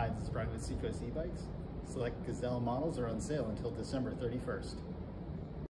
Hi, this is Brian with Seacoast E-Bikes. Select Gazelle models are on sale until December 31st.